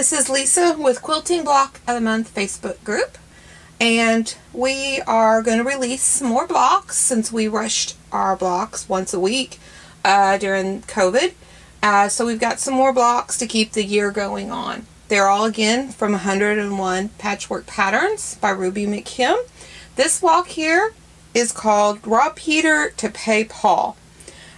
This is Lisa with Quilting Block of the Month Facebook group. And we are going to release more blocks since we rushed our blocks once a week uh, during COVID. Uh, so we've got some more blocks to keep the year going on. They're all again from 101 Patchwork Patterns by Ruby McKim. This block here is called Rob Peter to Pay Paul,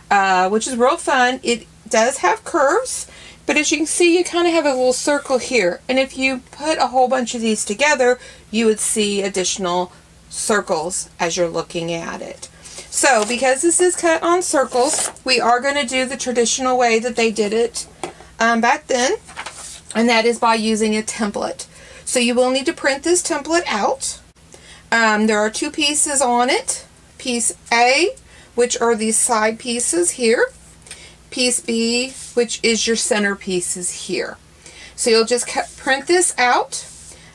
uh, which is real fun. It does have curves but as you can see, you kind of have a little circle here. And if you put a whole bunch of these together, you would see additional circles as you're looking at it. So because this is cut on circles, we are going to do the traditional way that they did it um, back then. And that is by using a template. So you will need to print this template out. Um, there are two pieces on it. Piece A, which are these side pieces here piece B, which is your centerpiece, is here. So you'll just print this out.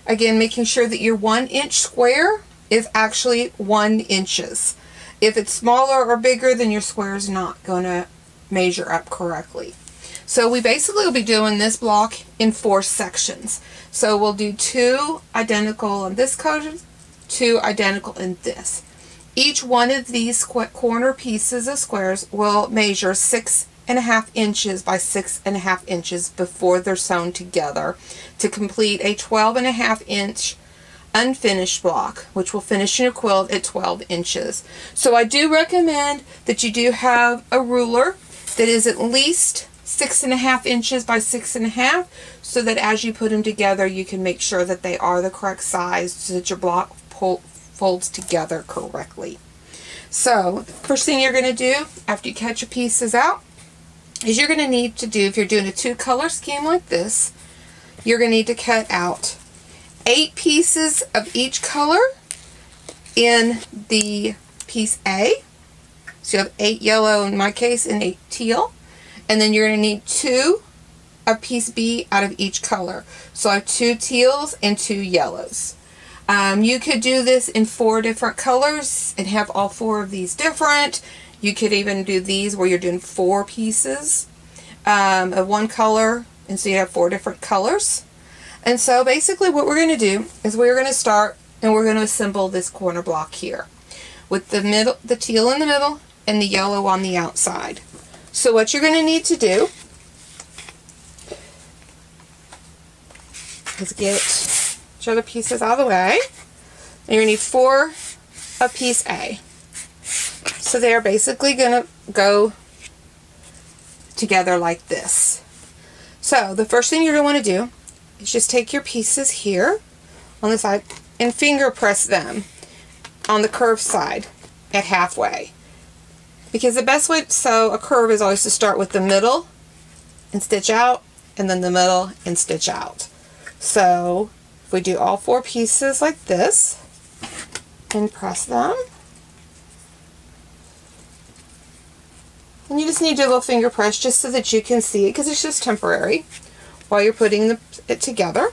Again, making sure that your one inch square is actually one inches. If it's smaller or bigger, then your square is not going to measure up correctly. So we basically will be doing this block in four sections. So we'll do two identical in this color, two identical in this. Each one of these corner pieces of squares will measure six and a half inches by six and a half inches before they're sewn together to complete a 12 and a half inch unfinished block, which will finish your quilt at 12 inches. So I do recommend that you do have a ruler that is at least six and a half inches by six and a half so that as you put them together you can make sure that they are the correct size so that your block folds together correctly. So first thing you're going to do after you cut your pieces out is you're going to need to do, if you're doing a two color scheme like this, you're going to need to cut out eight pieces of each color in the piece A. So you have eight yellow in my case and eight teal. And then you're going to need two of piece B out of each color. So I have two teals and two yellows. Um, you could do this in four different colors and have all four of these different. You could even do these where you're doing four pieces um, of one color, and so you have four different colors. And so basically what we're going to do is we're going to start and we're going to assemble this corner block here with the middle, the teal in the middle and the yellow on the outside. So what you're going to need to do is get each other pieces out of the way. And you're going to need four of piece A. So they're basically going to go together like this. So the first thing you're going to want to do is just take your pieces here on the side and finger press them on the curved side at halfway. Because the best way to sew a curve is always to start with the middle and stitch out and then the middle and stitch out. So if we do all four pieces like this and press them And you just need to little finger press just so that you can see it because it's just temporary while you're putting the, it together.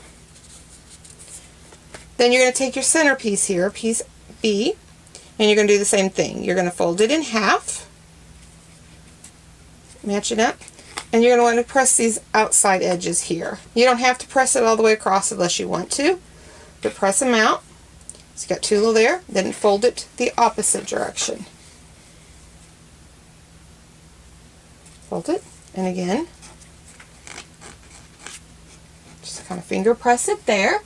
Then you're going to take your centerpiece here, piece B, and you're going to do the same thing. You're going to fold it in half, match it up, and you're going to want to press these outside edges here. You don't have to press it all the way across unless you want to, but press them out. So you got two little there, then fold it the opposite direction. Fold it, and again, just kind of finger press it there.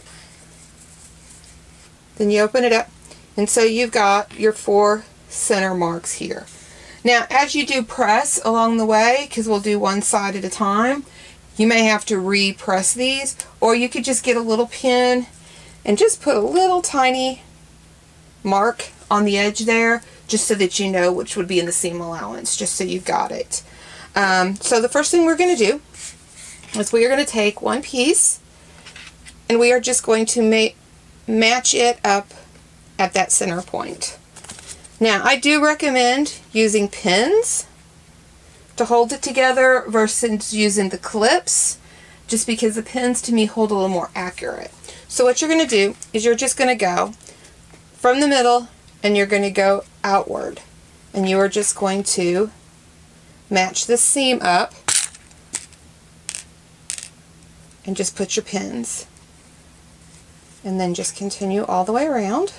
Then you open it up, and so you've got your four center marks here. Now, as you do press along the way, because we'll do one side at a time, you may have to repress these, or you could just get a little pin and just put a little tiny mark on the edge there, just so that you know which would be in the seam allowance, just so you've got it. Um, so the first thing we're going to do is we are going to take one piece and we are just going to ma match it up at that center point. Now I do recommend using pins to hold it together versus using the clips just because the pins to me hold a little more accurate. So what you're going to do is you're just going to go from the middle and you're going to go outward and you are just going to match the seam up and just put your pins. And then just continue all the way around.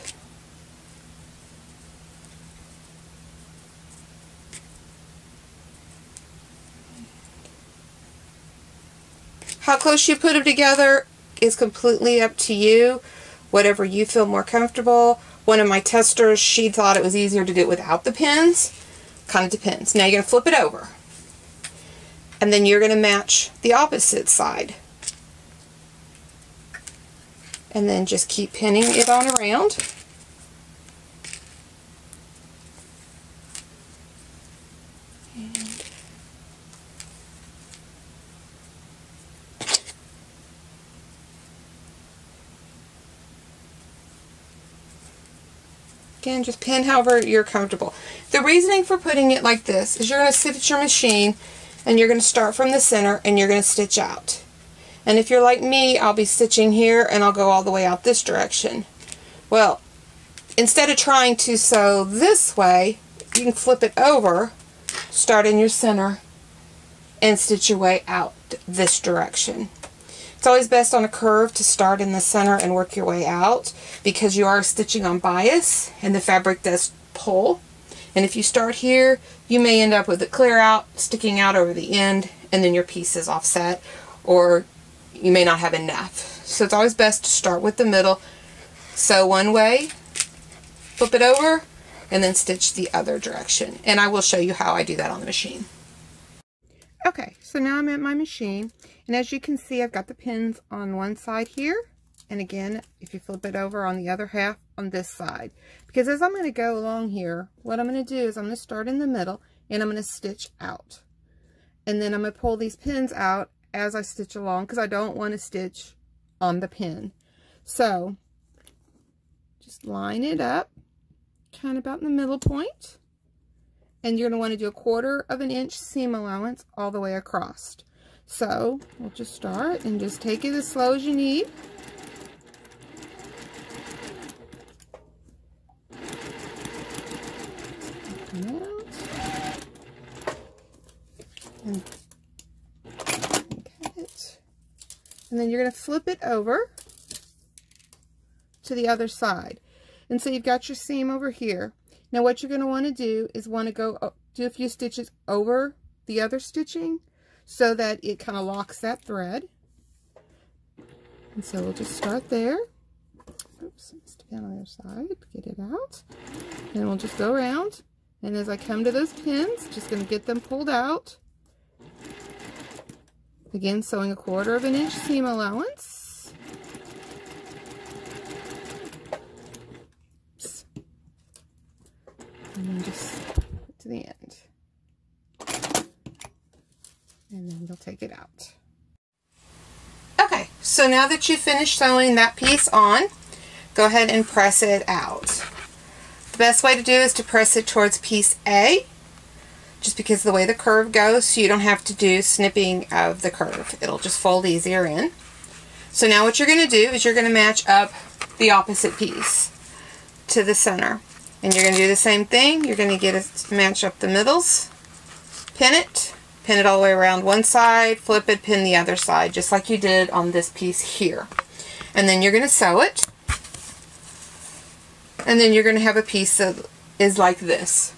How close you put them together is completely up to you. Whatever you feel more comfortable. One of my testers, she thought it was easier to do it without the pins. Kind of depends. Now you're going to flip it over. And then you're going to match the opposite side. And then just keep pinning it on around. Again, just pin however you're comfortable. The reasoning for putting it like this is you're going to sit at your machine and you're going to start from the center and you're going to stitch out. And if you're like me, I'll be stitching here and I'll go all the way out this direction. Well, instead of trying to sew this way, you can flip it over, start in your center, and stitch your way out this direction. It's always best on a curve to start in the center and work your way out because you are stitching on bias and the fabric does pull. And if you start here, you may end up with it clear out, sticking out over the end, and then your piece is offset, or you may not have enough. So it's always best to start with the middle, sew one way, flip it over, and then stitch the other direction. And I will show you how I do that on the machine. Okay, so now I'm at my machine, and as you can see, I've got the pins on one side here, and again, if you flip it over on the other half on this side. Because as I'm going to go along here, what I'm going to do is I'm going to start in the middle, and I'm going to stitch out. And then I'm going to pull these pins out as I stitch along, because I don't want to stitch on the pin. So, just line it up, kind of about in the middle point and you're going to want to do a quarter of an inch seam allowance all the way across. So we'll just start and just take it as slow as you need. And, and then you're going to flip it over to the other side. And so you've got your seam over here. Now what you're going to want to do is want to go do a few stitches over the other stitching so that it kind of locks that thread. And so we'll just start there. Oops, stick it on the other side, get it out. And we'll just go around. And as I come to those pins, just going to get them pulled out. Again, sewing a quarter of an inch seam allowance. and then just to the end. And then you'll take it out. Okay, so now that you've finished sewing that piece on, go ahead and press it out. The best way to do is to press it towards piece A, just because the way the curve goes, so you don't have to do snipping of the curve. It'll just fold easier in. So now what you're going to do is you're going to match up the opposite piece to the center. And you're going to do the same thing. You're going to get it match up the middles, pin it, pin it all the way around one side, flip it, pin the other side, just like you did on this piece here. And then you're going to sew it. And then you're going to have a piece that is like this.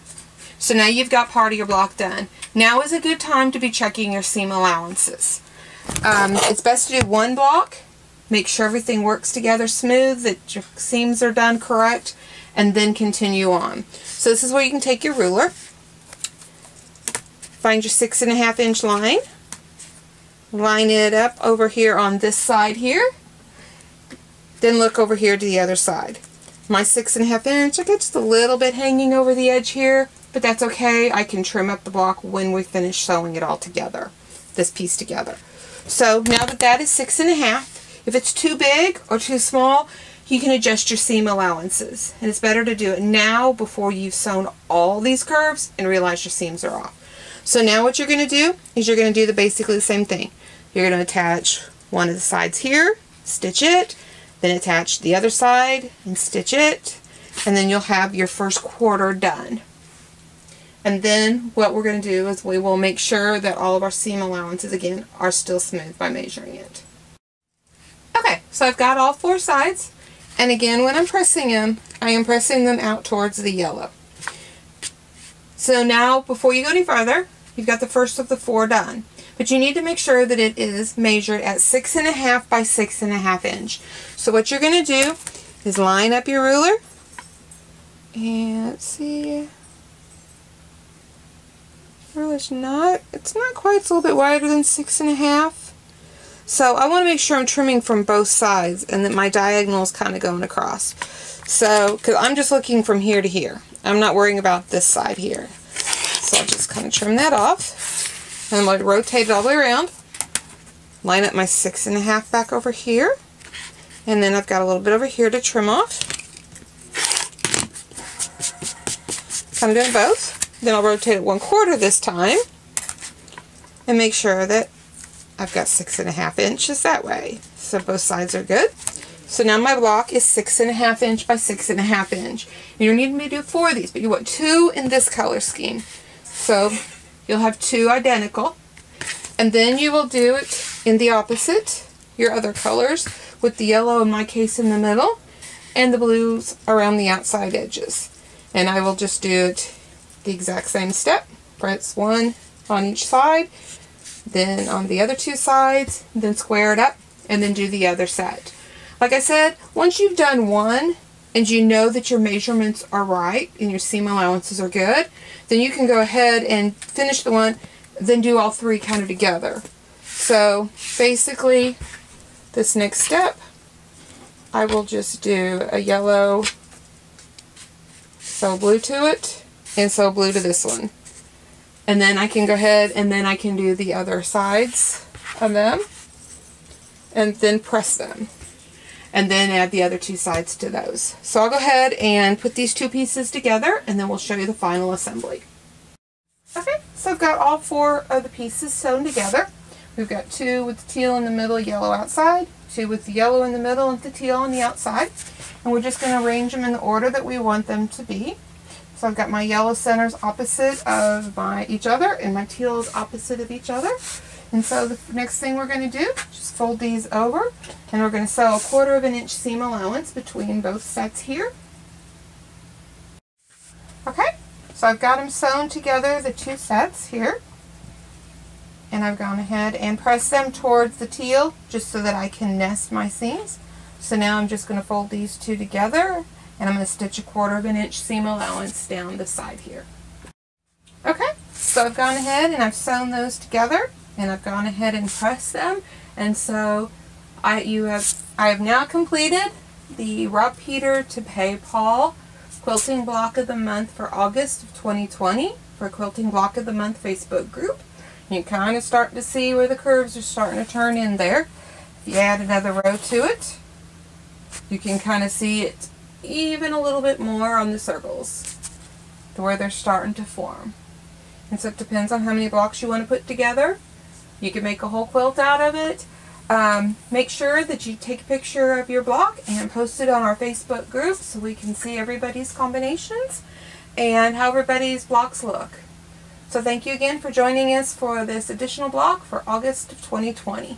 So now you've got part of your block done. Now is a good time to be checking your seam allowances. Um, it's best to do one block, make sure everything works together smooth, that your seams are done correct, and then continue on. So this is where you can take your ruler, find your six and a half inch line, line it up over here on this side here, then look over here to the other side. My six and a half inch, I get just a little bit hanging over the edge here, but that's okay. I can trim up the block when we finish sewing it all together, this piece together. So now that that is six and a half, if it's too big or too small, you can adjust your seam allowances. And it's better to do it now before you've sewn all these curves and realize your seams are off. So now what you're going to do is you're going to do the basically the same thing. You're going to attach one of the sides here, stitch it, then attach the other side and stitch it, and then you'll have your first quarter done. And then what we're going to do is we will make sure that all of our seam allowances again are still smooth by measuring it. Okay, so I've got all four sides. And again, when I'm pressing them, I am pressing them out towards the yellow. So now, before you go any further, you've got the first of the four done. But you need to make sure that it is measured at six and a half by six and a half inch. So what you're going to do is line up your ruler. And let's see. Ruler's not, it's not quite, it's a little bit wider than six and a half. So I want to make sure I'm trimming from both sides and that my diagonal is kind of going across. So, because I'm just looking from here to here. I'm not worrying about this side here. So I'll just kind of trim that off. And I'm going to rotate it all the way around. Line up my six and a half back over here. And then I've got a little bit over here to trim off. So I'm doing both. Then I'll rotate it one quarter this time. And make sure that I've got six and a half inches that way. So both sides are good. So now my block is six and a half inch by six and a half inch. You don't need me to do four of these, but you want two in this color scheme. So you'll have two identical. And then you will do it in the opposite, your other colors, with the yellow in my case in the middle, and the blues around the outside edges. And I will just do it the exact same step. Press one on each side, then on the other two sides, then square it up, and then do the other side. Like I said, once you've done one and you know that your measurements are right and your seam allowances are good, then you can go ahead and finish the one, then do all three kind of together. So basically, this next step, I will just do a yellow sew blue to it and sew blue to this one. And then I can go ahead and then I can do the other sides of them and then press them and then add the other two sides to those. So I'll go ahead and put these two pieces together and then we'll show you the final assembly. Okay, so I've got all four of the pieces sewn together. We've got two with the teal in the middle, yellow outside, two with the yellow in the middle and the teal on the outside. And we're just going to arrange them in the order that we want them to be. So I've got my yellow centers opposite of my each other and my teals opposite of each other. And so the next thing we're going to do, just fold these over, and we're going to sew a quarter of an inch seam allowance between both sets here. Okay, so I've got them sewn together, the two sets here. And I've gone ahead and pressed them towards the teal, just so that I can nest my seams. So now I'm just going to fold these two together, and I'm going to stitch a quarter of an inch seam allowance down the side here. Okay, so I've gone ahead and I've sewn those together and I've gone ahead and pressed them and so I you have I have now completed the Rob Peter to Pay Paul Quilting Block of the Month for August of 2020 for Quilting Block of the Month Facebook group. You kind of start to see where the curves are starting to turn in there. If you add another row to it, you can kind of see it even a little bit more on the circles to where they're starting to form. And so it depends on how many blocks you want to put together. You can make a whole quilt out of it. Um, make sure that you take a picture of your block and post it on our Facebook group so we can see everybody's combinations and how everybody's blocks look. So thank you again for joining us for this additional block for August of 2020.